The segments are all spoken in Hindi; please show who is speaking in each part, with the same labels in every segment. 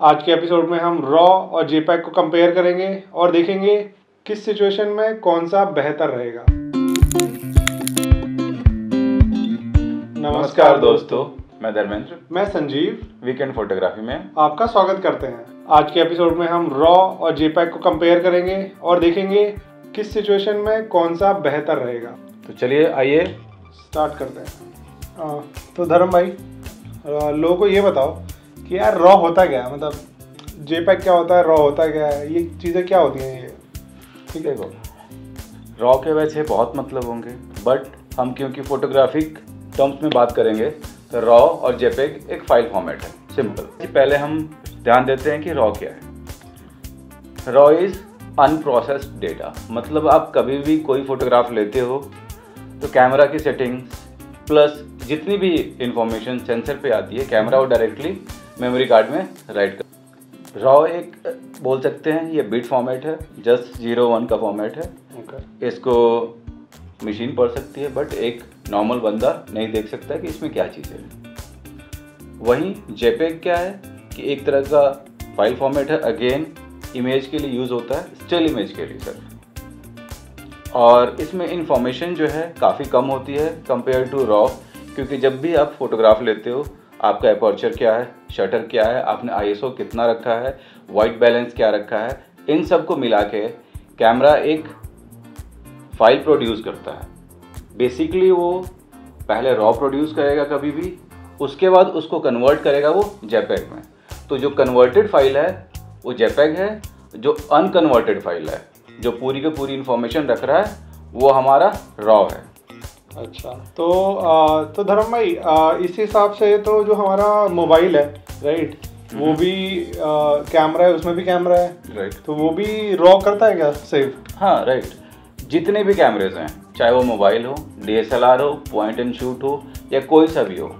Speaker 1: आज के एपिसोड में हम रॉ और जेपैक को कंपेयर करेंगे और देखेंगे किस सिचुएशन में कौन सा बेहतर रहेगा।
Speaker 2: नमस्कार दोस्तों मैं धर्मेंद्र।
Speaker 1: मैं संजीव।
Speaker 2: वीकेंड फोटोग्राफी में।
Speaker 1: आपका स्वागत करते हैं। आज के एपिसोड में हम रॉ और जेपैक को कंपेयर करेंगे और देखेंगे किस सिचुएशन में कौन सा बेहतर रहेगा।
Speaker 2: तो चलिए आइए।
Speaker 1: स्टार्ट करते हैं। आ, तो धर्म भाई लोगों को ये बताओ कि यार रॉ होता है मतलब जेपैक क्या होता है? रॉ होता क्या है? ये चीज़ें क्या होती हैं? ये
Speaker 2: ठीक है रॉ के वैसे बहुत मतलब होंगे बट हम क्योंकि फोटोग्राफिक टर्म्स में बात करेंगे तो रॉ और जेपेग एक फ़ाइल फॉर्मेट है सिंपल पहले हम ध्यान देते हैं कि रॉ क्या है. रॉ इज़ अनप्रोसेस्ड डेटा मतलब आप कभी भी कोई फोटोग्राफ लेते हो तो कैमरा की सेटिंग्स प्लस जितनी भी इंफॉर्मेशन सेंसर पे आती है कैमरा वो डायरेक्टली मेमोरी कार्ड में राइट कर रॉ एक बोल सकते हैं ये बिट फॉर्मेट है जस्ट ज़ीरो वन का फॉर्मेट है।
Speaker 1: ओके
Speaker 2: इसको मशीन पढ़ सकती है बट एक नॉर्मल बंदा नहीं देख सकता कि इसमें क्या चीज़ है। वहीं जेपेग क्या है कि एक तरह का फ़ाइल फॉर्मेट है अगेन इमेज के लिए यूज़ होता है स्टिल इमेज के लिए सर और इसमें इंफॉर्मेशन जो है काफ़ी कम होती है कंपेयर टू रॉ क्योंकि जब भी आप फोटोग्राफ लेते हो आपका अपर्चर क्या है? शटर क्या है? आपने आईएसओ कितना रखा है? वाइट बैलेंस क्या रखा है? इन सबको मिला के कैमरा एक फ़ाइल प्रोड्यूस करता है। बेसिकली वो पहले रॉ प्रोड्यूस करेगा कभी भी, उसके बाद उसको कन्वर्ट करेगा वो जेपैग में। तो जो कन्वर्टेड फ़ाइल है, वो जेपैग है, जो अनकन्वर्टेड फ़ाइल है, जो पूरी की पूरी इन्फॉर्मेशन रख रहा है, वो हमारा रॉ है।
Speaker 1: अच्छा तो आ, तो धर्म भाई आ, इस हिसाब से तो जो हमारा मोबाइल है राइट वो भी कैमरा है उसमें भी कैमरा है
Speaker 2: राइट
Speaker 1: तो वो भी रॉ करता है क्या सेव
Speaker 2: हाँ राइट जितने भी कैमरेज हैं चाहे वो मोबाइल हो डीएसएलआर हो पॉइंट एंड शूट हो या कोई सा भी हो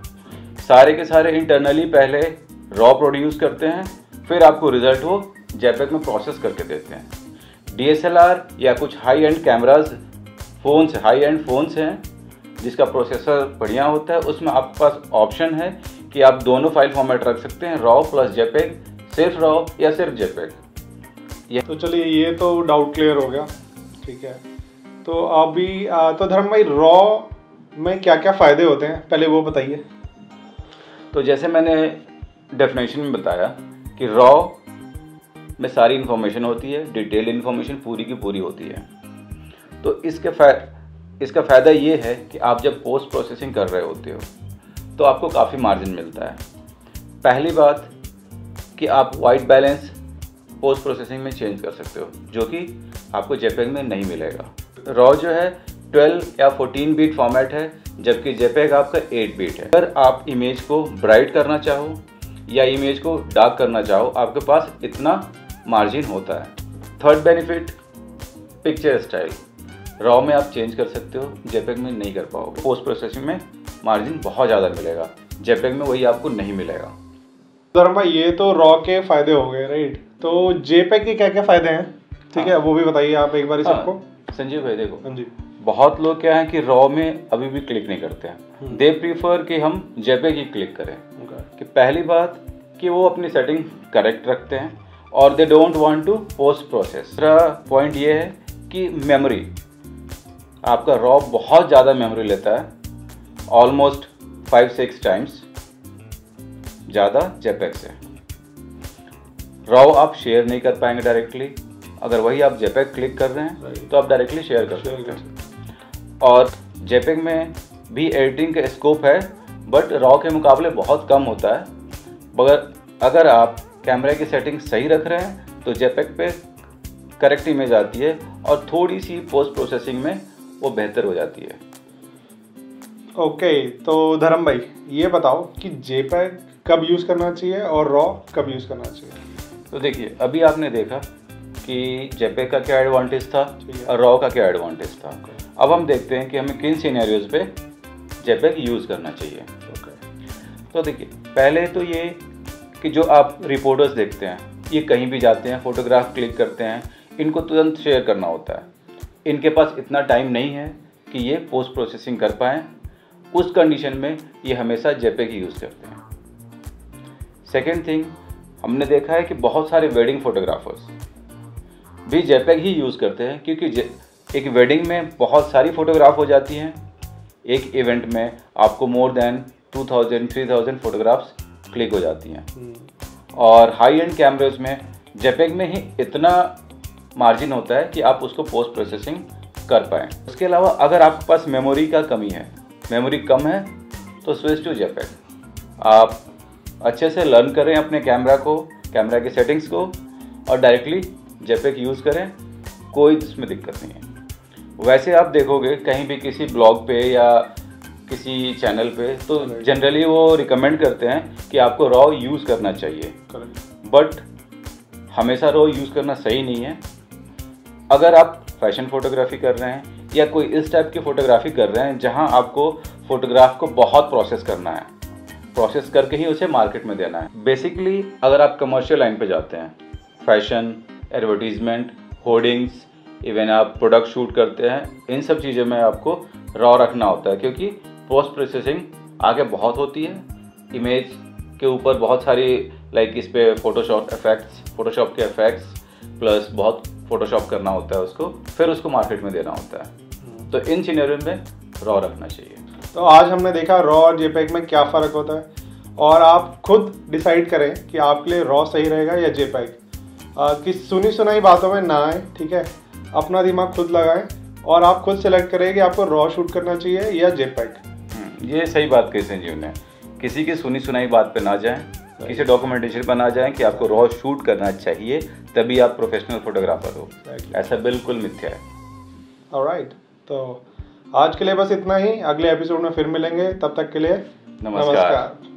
Speaker 2: सारे के सारे इंटरनली पहले रॉ प्रोड्यूस करते हैं फिर आपको रिज़ल्ट वो जेपेक में प्रोसेस करके देते हैं। डीएसएलआर या कुछ high end cameras phones high end phones हैं जिसका प्रोसेसर बढ़िया होता है उसमें आपके पास ऑप्शन है कि आप दोनों फ़ाइल फॉर्मेट रख सकते हैं रॉ प्लस जेपेग सिर्फ़ रॉ या सिर्फ़ जेपेग
Speaker 1: तो चलिए ये तो डाउट क्लियर हो गया। ठीक है। तो अभी तो धर्म भाई रॉ में क्या क्या फ़ायदे होते हैं? पहले वो बताइए।
Speaker 2: तो जैसे मैंने डेफिनेशन में बताया कि रॉ में सारी इन्फॉर्मेशन होती है डिटेल इन्फॉर्मेशन पूरी की पूरी होती है। तो इसके फै इसका फ़ायदा ये है कि आप जब पोस्ट प्रोसेसिंग कर रहे होते हो तो आपको काफ़ी मार्जिन मिलता है। पहली बात कि आप वाइट बैलेंस पोस्ट प्रोसेसिंग में चेंज कर सकते हो, जो कि आपको जेपेग में नहीं मिलेगा। रॉ जो है 12 या 14 बीट फॉर्मेट है, जबकि जेपेग आपका 8 बीट है। अगर आप इमेज को ब्राइट करना चाहो या इमेज को डार्क करना चाहो, आपके पास इतना मार्जिन होता है। Third benefit picture style raw में आप चेंज कर सकते हो जेपेग में नहीं कर पाओगे। पोस्ट प्रोसेसिंग में मार्जिन बहुत ज़्यादा मिलेगा। जेपेग में वही आपको नहीं मिलेगा।
Speaker 1: धर्म भाई ये तो रॉ के फ़ायदे हो गए राइट तो जेपेक के क्या क्या फ़ायदे हैं? ठीक है वो भी बताइए आप एक बार
Speaker 2: हाँ,
Speaker 1: सबको।
Speaker 2: संजीव भाई देखो।
Speaker 1: हाँ जी।
Speaker 2: बहुत लोग क्या है कि रॉ में अभी भी क्लिक नहीं करते हैं। दे प्रीफर कि हम जेपेग ही क्लिक करें। कि पहली बात कि वो अपनी सेटिंग करेक्ट रखते हैं और they don't want to post process दूसरा पॉइंट ये है कि मेमोरी आपका रॉ बहुत ज़्यादा मेमोरी लेता है ऑलमोस्ट फाइव सिक्स टाइम्स ज़्यादा जेपेक से। रॉ आप शेयर नहीं कर पाएँगे डायरेक्टली अगर वही आप जेपेक क्लिक कर रहे हैं तो आप डायरेक्टली शेयर कर सकते हैं। और जेपेक में भी एडिटिंग का स्कोप है बट रॉ के मुकाबले बहुत कम होता है। मगर अगर आप कैमरे की सेटिंग सही रख रहे हैं तो जेपेक पे करेक्ट इमेज आती है और थोड़ी सी पोस्ट प्रोसेसिंग में वो बेहतर हो जाती है।
Speaker 1: ओके okay, तो धर्म भाई ये बताओ कि जेपैग कब यूज़ करना चाहिए और रॉ कब यूज़ करना चाहिए?
Speaker 2: तो देखिए अभी आपने देखा कि जेपेक का क्या एडवांटेज था और रॉ का क्या एडवांटेज था। Okay. अब हम देखते हैं कि हमें किन सीनेरियोज पे जेपेक यूज़ करना चाहिए।
Speaker 1: ओके
Speaker 2: तो देखिए पहले तो ये कि जो आप रिपोर्टर्स देखते हैं ये कहीं भी जाते हैं फोटोग्राफ क्लिक करते हैं इनको तुरंत शेयर करना होता है। इनके पास इतना टाइम नहीं है कि ये पोस्ट प्रोसेसिंग कर पाएँ। उस कंडीशन में ये हमेशा जेपेक ही यूज़ करते हैं। सेकेंड थिंग हमने देखा है कि बहुत सारे वेडिंग फोटोग्राफर्स भी जेपैग ही यूज़ करते हैं क्योंकि एक वेडिंग में बहुत सारी फोटोग्राफ हो जाती हैं। एक इवेंट में आपको मोर देन 2000 3000 फोटोग्राफ्स क्लिक हो जाती हैं। और हाई एंड कैमरेज में जेपेग में ही इतना मार्जिन होता है कि आप उसको पोस्ट प्रोसेसिंग कर पाएँ। उसके अलावा अगर आपके पास मेमोरी का कमी है मेमोरी कम है तो स्विच टू जेपेग आप अच्छे से लर्न करें अपने कैमरा को कैमरा की सेटिंग्स को और डायरेक्टली जेपेग यूज़ करें कोई इसमें दिक्कत नहीं है। वैसे आप देखोगे कहीं भी किसी ब्लॉग पे या किसी चैनल पे तो जनरली वो रिकमेंड करते हैं कि आपको रॉ यूज़ करना चाहिए। बट हमेशा रॉ यूज़ करना सही नहीं है। अगर आप फ़ैशन फोटोग्राफी कर रहे हैं या कोई इस टाइप की फोटोग्राफी कर रहे हैं जहाँ आपको फोटोग्राफ को बहुत प्रोसेस करना है प्रोसेस करके ही उसे मार्केट में देना है। बेसिकली अगर आप कमर्शियल लाइन पे जाते हैं फ़ैशन एडवर्टीजमेंट होर्डिंग्स इवन आप प्रोडक्ट शूट करते हैं, इन सब चीज़ों में आपको रॉ रखना होता है क्योंकि पोस्ट प्रोसेसिंग आगे बहुत होती है। इमेज के ऊपर बहुत सारी लाइक इस पर फोटोशॉप इफेक्ट्स फोटोशॉप के इफेक्ट्स प्लस बहुत फोटोशॉप करना होता है उसको फिर उसको मार्केट में देना होता है। तो इन सिनेरियो में रॉ रखना चाहिए।
Speaker 1: तो आज हमने देखा रॉ और जेपेग में क्या फ़र्क होता है। और आप खुद डिसाइड करें कि आपके लिए रॉ सही रहेगा या जेपेग कि सुनी सुनाई बातों में ना आए ठीक है? अपना दिमाग खुद लगाएँ और आप खुद सेलेक्ट करें कि आपको रॉ शूट करना चाहिए या जेपेग
Speaker 2: हम्म, ये सही बात कही संजीव ने। किसी की सुनी सुनाई बात पे ना जाएँ किसी डॉक्यूमेंटेशन पर ना जाएँ कि आपको रॉ शूट करना चाहिए तभी आप प्रोफेशनल फोटोग्राफर हो।
Speaker 1: Exactly.
Speaker 2: ऐसा बिल्कुल मिथ्या है।
Speaker 1: ऑलराइट तो आज के लिए बस इतना ही। अगले एपिसोड में फिर मिलेंगे। तब तक के लिए नमस्कार,
Speaker 2: नमस्कार।